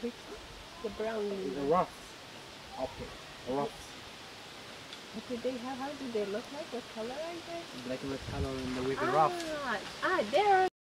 Which the brown The rocks. Okay. The rocks. What do they have? How do they look like? What color are they? Black and red color in the with the ah, rocks. ah, there